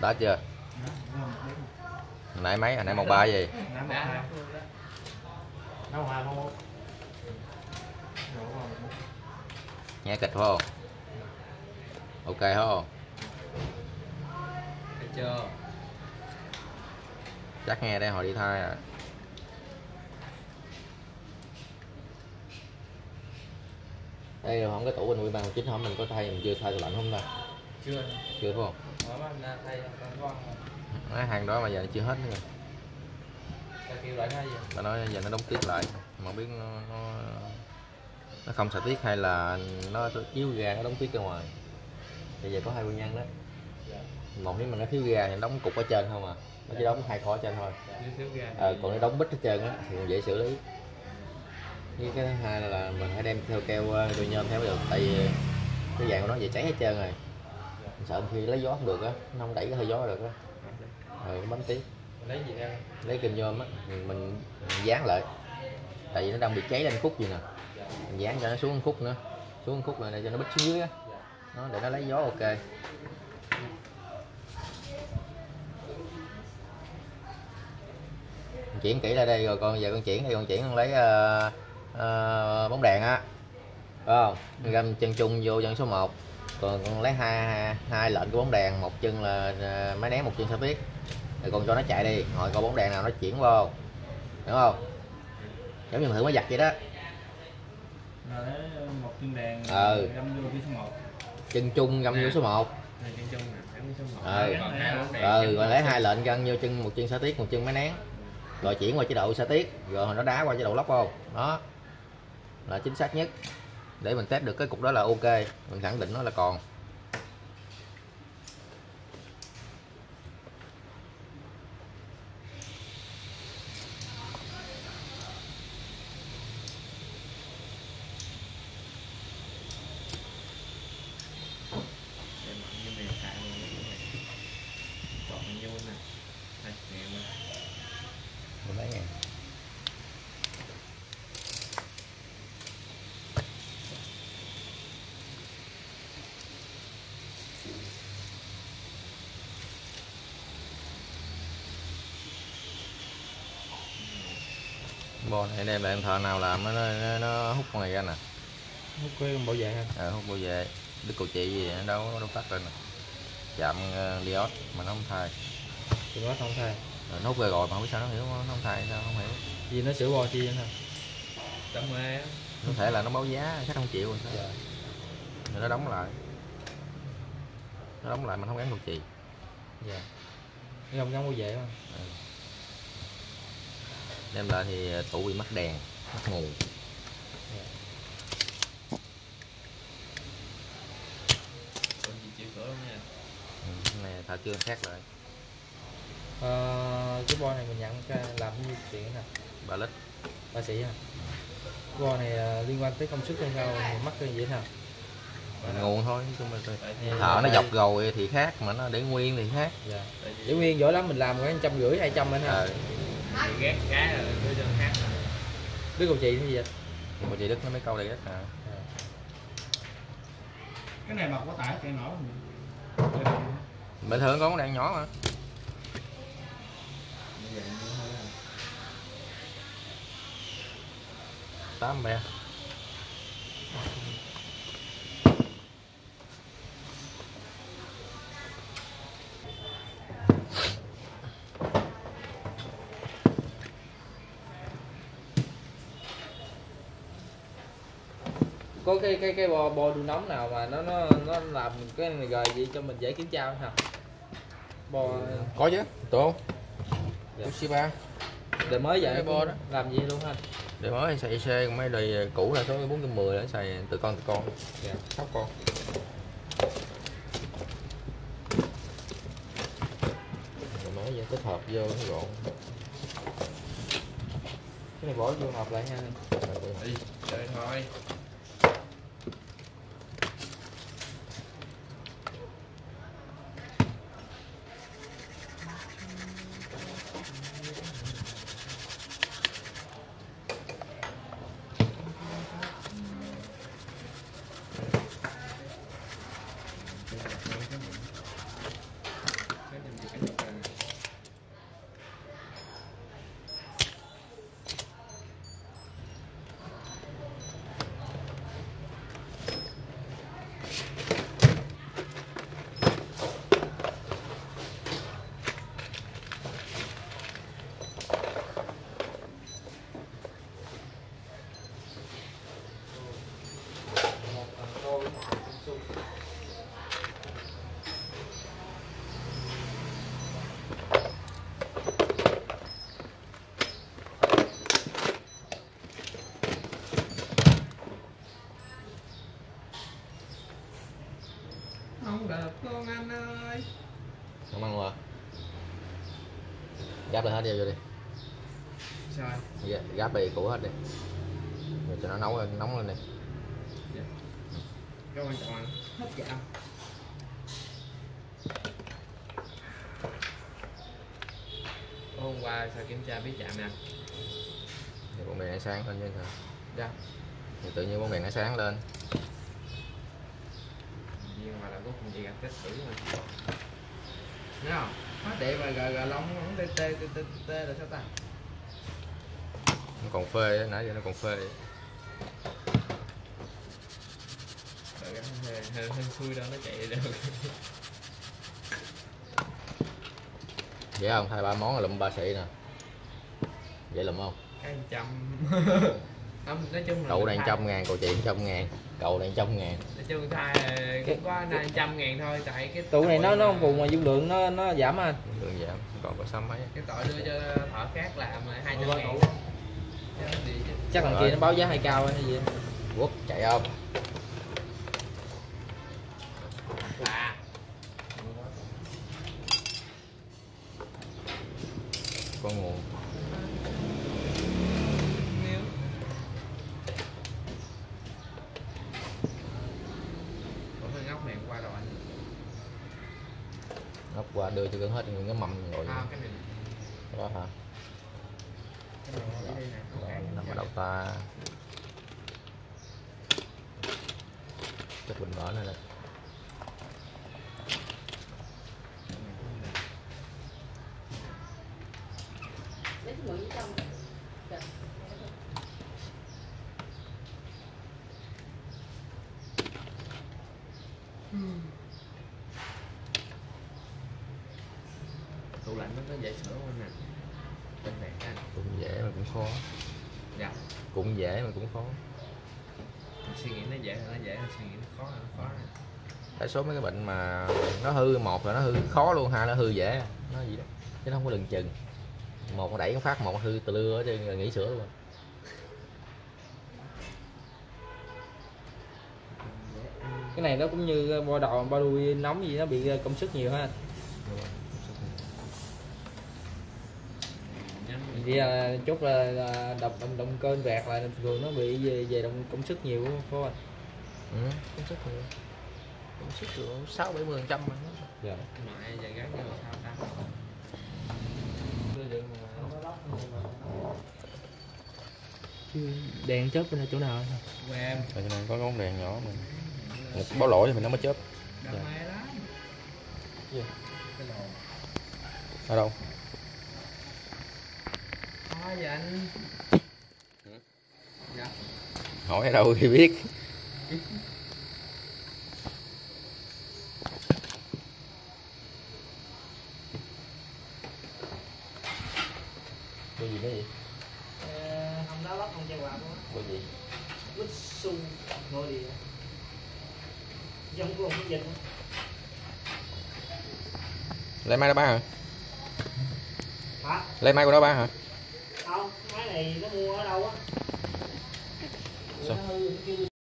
đó chưa? Hồi nãy mấy? Hồi nãy một ba gì? Nghe kịch không? Ok không? Thấy chưa? Chắc nghe đây hồi đi thay à. Đây là không cái tủ bên ủy ban chính không mình có thay mình chưa thay tủ lạnh không ta chưa? Chưa phải không? Mấy hàng đó mà giờ chưa hết nữa. Ta nói giờ nó đóng tiết lại. Mà không biết nó, nó nó không xả tiết hay là nó chiếu ga nó đóng tiết ra ngoài. Thì giờ có hai nguyên nhân đó. Một nếu mà nó thiếu ga thì đóng cục ở trên không à. Nó chỉ đóng hai khối ở trên thôi. Ờ, còn nó đóng bít hết trơn á thì dễ xử lý. Với cái thứ hai là mình phải đem theo keo ờ, keo nhôm theo được tại vì cái dạng của nó về cháy hết trơn rồi sợ khi lấy gió không được á nó không đẩy cái hơi gió được á. Rồi bấm tiếp. Lấy gì ra? Lấy kim nhôm á mình, mình dán lại. Tại vì nó đang bị cháy lên khúc gì nè. Mình dán cho nó xuống khúc nữa. Xuống khúc này để cho nó bít xuống dưới á. Nó để nó lấy gió ok. Chuyển kỹ lại đây rồi con giờ con chuyển thì con chuyển con lấy ờ, ờ, bóng đèn á. Không? Găm chân chung vô chân số 1 còn con lấy hai hai, lệnh của bóng đèn một chân là ờ, máy nén một chân sao biết rồi con cho nó chạy đi ngồi coi bóng đèn nào nó chuyển vô. Hiểu không? Giống như thử máy giặt vậy đó. Lấy một chân đèn Ừ. găm vô số 1 chân chung găm vô số 1 này chân chung nè gắn số một. Ừ. còn ừ rồi lấy hai lệnh găng vô chân một chân xả tiết một chân máy nén rồi chuyển qua chế độ xả tiết rồi nó đá qua chế độ lóc vô đó. Là chính xác nhất để mình test được cái cục đó là ok. Mình khẳng định nó là còn để mạnh như này xài luôn cái này còn nhiêu nè đây nghèo nè mình lấy ngàn bo này đem lại em thợ nào làm nó nó, nó hút con này ra nè. Hút cái bảo vệ anh ờ, hút bao về đứt cầu chị gì nó đâu nó đâu phát lên nè. Chạm uh, diode mà nó không thay. Thì nó không thay. Rồi nó hút về rồi mà không biết sao nó hiểu nó không thay sao không hiểu. Vì nó sửa bo chi anh hả tấm mê á có thể là nó báo giá khách không chịu rồi sao. Dạ. Rồi nó đóng lại. Nó đóng lại mình không gắn cầu chì dạ. Cái không gắn bảo vệ không đem lại thì tủ bị mất đèn mất cái này thợ chưa khác lại. Ờ, cái bo này mình nhận làm như chuyện nè. Ba lít. Bác sĩ ha cái bo này ờ, liên quan tới công suất hay mắc cái gì thế nào? Nguồn thôi chung là. Thì thợ nó dọc rồi thì khác mà nó để nguyên thì khác. Dạ. Để nguyên giỏi lắm mình làm cái trăm rưỡi hai trăm anh ha. Ờ ghét cái là cầu chị cái gì vậy? Mà chị đức nó mấy câu đây đất à cái này bọc quá tải chạy nổi bình thường con đang nhỏ mà. Tám bè có cái cái cái bo bo đun nóng nào mà nó nó nó làm cái này rồi gì cho mình dễ kiểm tra không hả? Bo có chứ tổ Dạ. Toshiba. Đời mới vậy. Cái bo đó. làm gì luôn anh để mới xài IC còn mấy đời cũ là số 410 để xài từ con từ con. Dạ. Sóc con. Rồi mới giờ tích hợp vô nó gọn. Cái này bỏ vô hộp lại nha anh Rồi, đi chơi thôi Lại hết đi vô đi. Sao Dạ, gắp bì cũ hết đi. Rồi cho nó nấu nóng lên đi. Cái quan trọng là hết chạm hôm qua sao kiểm tra biết chạm nè? Thì bóng đèn nó sáng lên chứ sao? Dạ. Thì tự nhiên bóng đèn nó sáng lên. Nhưng mà là có không chị gặp kết thử mà. Thấy không điện mà gờ gờ lông nó tê tê tê tê tê là sao ta? Nó còn phê á, nãy giờ nó còn phê. Hơi hơi xui đâu nó chạy được dễ không? Hai ba món là lụm ba xị nè. Dễ lụm không? Cái trăm. Không nói chung là mình đang trăm ngàn cậu chị trăm ngàn cậu đang trăm ngàn nói chung thay cũng có trăm ngàn thôi tại cái tụ này nó nó mà- vùng mà dung lượng nó nó giảm anh đường giảm còn có sáu mấy cái tội đưa cho thợ khác làm hai trăm ngàn. chắc thằng kia nó báo giá hay cao hay gì? Quốc chạy không? À. Có nguồn Nếu Ủa cái ngóc này hôm qua rồi anh ngóc qua đưa cho gần hết những cái mầm rồi À cái này. Đó hả? Nằm ở đâu ta. Chắc bình mở này nè tủ lạnh nó dễ sửa không nè bên này anh cũng dễ mà cũng khó. Dạ. Cũng dễ mà cũng khó. Suy nghĩ nó dễ hay nó dễ suy nghĩ nó khó hay nó khó nè đa số mấy cái bệnh mà nó hư một là nó hư khó luôn hai nó hư dễ. Nó gì đó chứ nó không có lường chừng. Một nó đẩy cái phát một nó hư từ lưa chứ là nghỉ sửa luôn. Rồi. cái này nó cũng như bo đầu bo đuôi nóng gì nó bị công suất nhiều ha Vì là chút là, là động động động cơ vẹt là thường nó bị về, về động công suất nhiều phải không anh? Ừ, công suất nhiều. Công suất được sáu bảy mươi phần trăm mà. Dạ. Ngoại giờ gắn vô sao ta? Đèn chớp bên chỗ nào anh? quen cho nên có cái bóng đèn nhỏ mà. Báo lỗi thì nó mới chớp. Cái lồn ở đâu vậy anh? Dạ. Hỏi ở đâu thì biết. Cái gì cái gì hôm đó lắp con chơi quạt luôn cái gì? Quýt su nội địa. Giống của ông dịch lấy máy đó bán hả? Hả? Lấy máy của nó bán hả này nó mua ở đâu á